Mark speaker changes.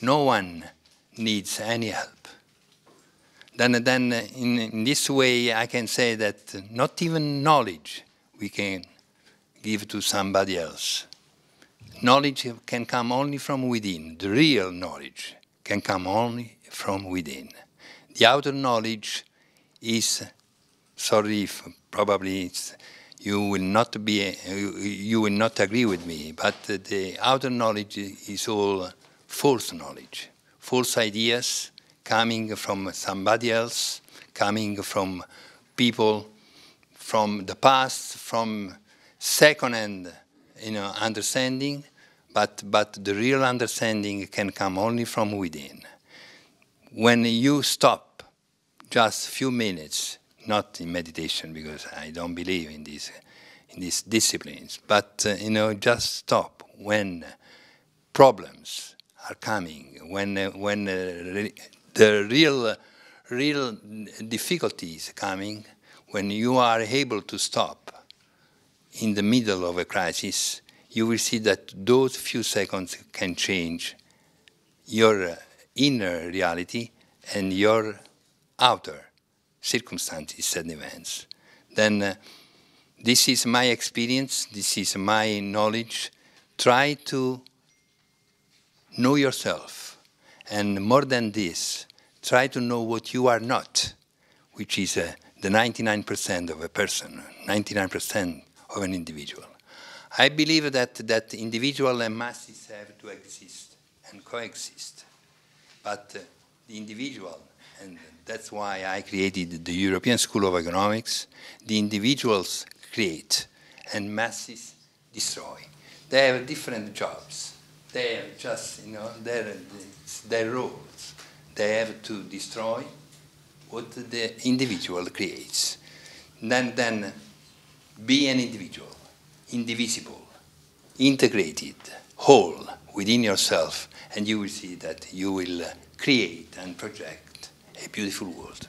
Speaker 1: no one needs any help. Then, then in, in this way, I can say that not even knowledge we can give to somebody else. Knowledge can come only from within. The real knowledge can come only from within. The outer knowledge is, sorry if probably you will not be, you will not agree with me, but the outer knowledge is all false knowledge, false ideas coming from somebody else, coming from people from the past, from second-hand you know, understanding, but, but the real understanding can come only from within. When you stop just a few minutes, not in meditation because I don't believe in these, in these disciplines, but uh, you know, just stop when problems are coming, when, uh, when uh, the real, real difficulties coming, when you are able to stop in the middle of a crisis, you will see that those few seconds can change your inner reality and your outer circumstances and events. Then uh, this is my experience, this is my knowledge. Try to know yourself. And more than this, try to know what you are not, which is uh, the 99% of a person, 99% of an individual. I believe that, that individual and masses have to exist and coexist. But uh, the individual, and that's why I created the European School of Economics, the individuals create and masses destroy. They have different jobs. They have just, you know, their, their roles. They have to destroy what the individual creates. Then, then be an individual indivisible, integrated, whole within yourself, and you will see that you will create and project a beautiful world.